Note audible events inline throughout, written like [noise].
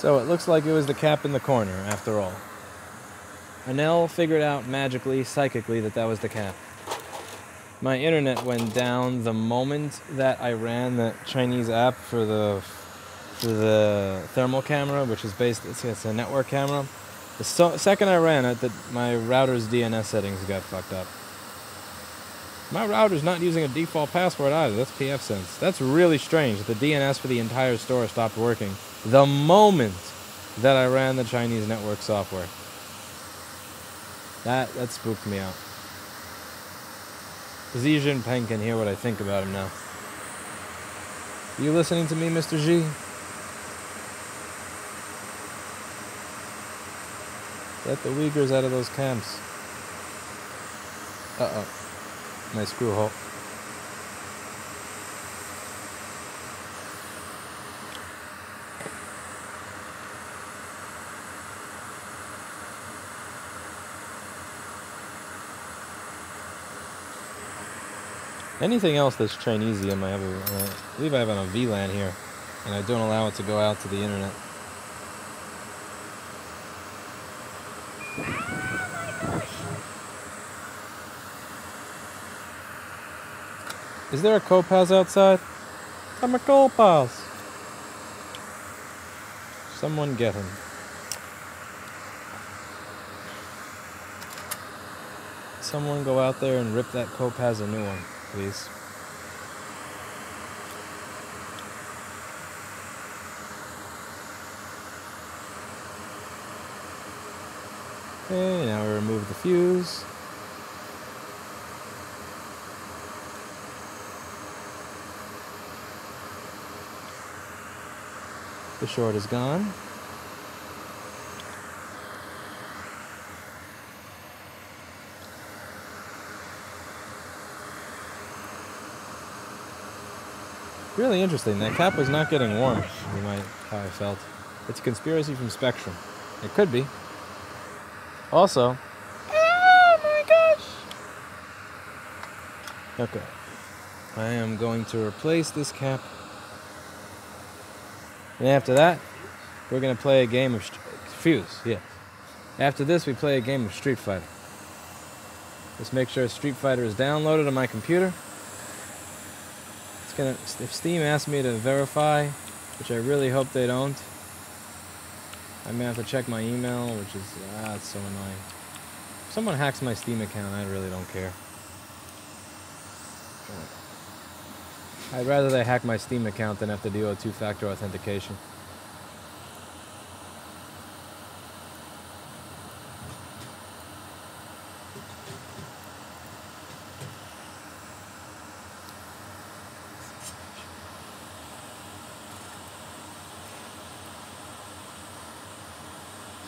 So it looks like it was the cap in the corner, after all. Anel figured out magically, psychically, that that was the cap. My internet went down the moment that I ran the Chinese app for the for the thermal camera, which is based it's, it's a network camera. The so, second I ran it, that my router's DNS settings got fucked up. My router's not using a default password either. That's pfSense. That's really strange. That the DNS for the entire store stopped working the moment that I ran the Chinese network software. That that spooked me out. Xi Jinping can hear what I think about him now. You listening to me, Mr. Xi? Get the Uyghurs out of those camps. Uh oh. My screw hole. Anything else that's Chinesium, I have a, uh, I believe I have on a VLAN here, and I don't allow it to go out to the internet. Is there a Kopaz outside? I'm a Kopaz. Someone get him. Someone go out there and rip that Kopaz a new one, please. Okay, now we remove the fuse. The short is gone. Really interesting. That cap was not getting warm. You might how I felt. It's a conspiracy from Spectrum. It could be. Also. Oh my gosh. Okay. I am going to replace this cap. And after that, we're going to play a game of Fuse, yeah. After this, we play a game of Street Fighter. Let's make sure Street Fighter is downloaded on my computer. It's gonna. If Steam asks me to verify, which I really hope they don't, I may have to check my email, which is ah, it's so annoying. If someone hacks my Steam account, I really don't care. I'd rather they hack my Steam account than have to deal with two-factor authentication.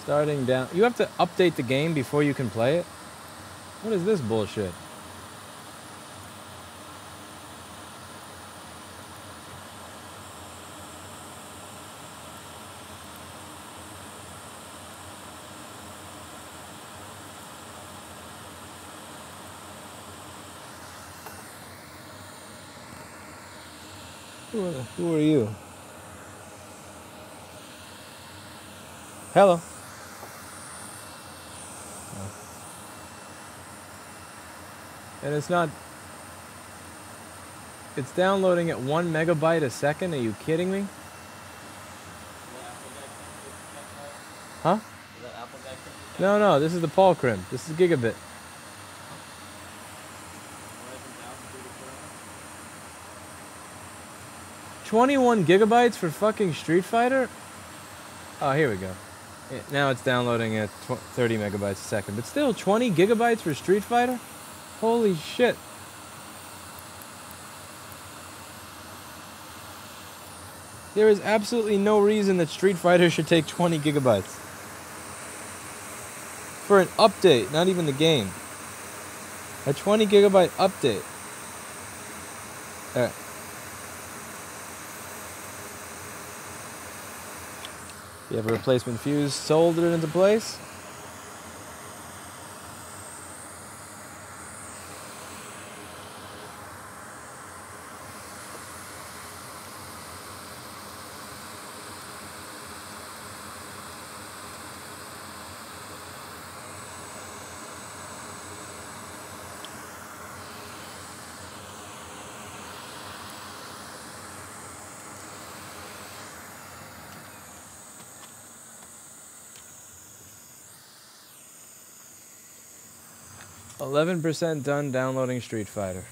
Starting down. You have to update the game before you can play it? What is this bullshit? Who are, you? Hello. And it's not. It's downloading at one megabyte a second. Are you kidding me? Huh? No, no. This is the Paul Crim. This is gigabit. Twenty-one gigabytes for fucking Street Fighter. Oh, here we go. Now it's downloading at tw- 30 megabytes a second, but still 20 gigabytes for Street Fighter. Holy shit. There is absolutely no reason that Street Fighter should take 20 gigabytes. For an update, not even the game. A 20 gigabyte update. Alright. You have a replacement fuse soldered into place. 11% done downloading Street Fighter.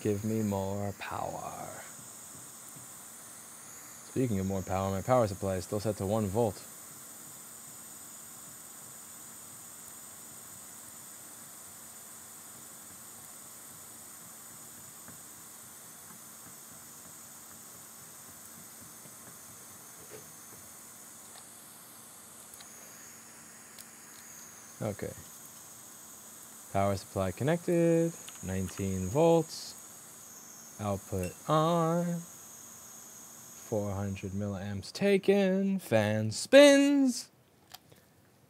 Give me more power. Speaking of more power, my power supply is still set to 1 volt. Okay. Power supply connected, 19 volts. Output on. 400 milliamps taken. Fan spins.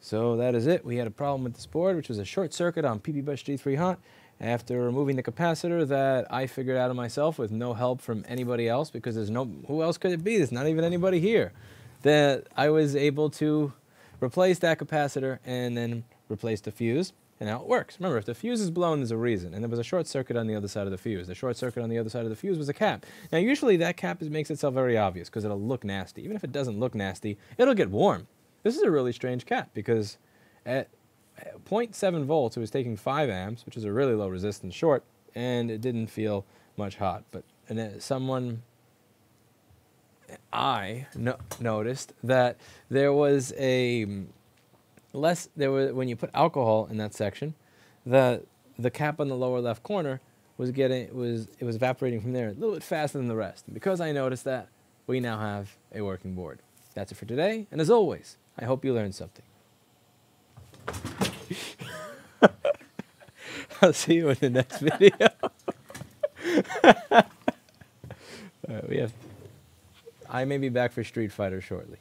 So that is it. We had a problem with this board, which was a short circuit on PP Bus G3 Hot. After removing the capacitor that I figured out of myself with no help from anybody else, because there's no, who else could it be? There's not even anybody here. That I was able to replace that capacitor and then replace the fuse and now it works. Remember, if the fuse is blown, there's a reason. And there was a short circuit on the other side of the fuse. The short circuit on the other side of the fuse was a cap. Now, usually that cap is, makes itself very obvious because it'll look nasty. Even if it doesn't look nasty, it'll get warm. This is a really strange cap because at 0.7 volts, it was taking 5 amps, which is a really low resistance short, and it didn't feel much hot. But and someone, I no, noticed that there was a less there was when you put alcohol in that section, the the cap on the lower left corner was getting was it was evaporating from there a little bit faster than the rest. And because I noticed that, we now have a working board. That's it for today, and as always, I hope you learned something. [laughs] I'll see you in the next video. [laughs] we have. I may be back for Street Fighter shortly.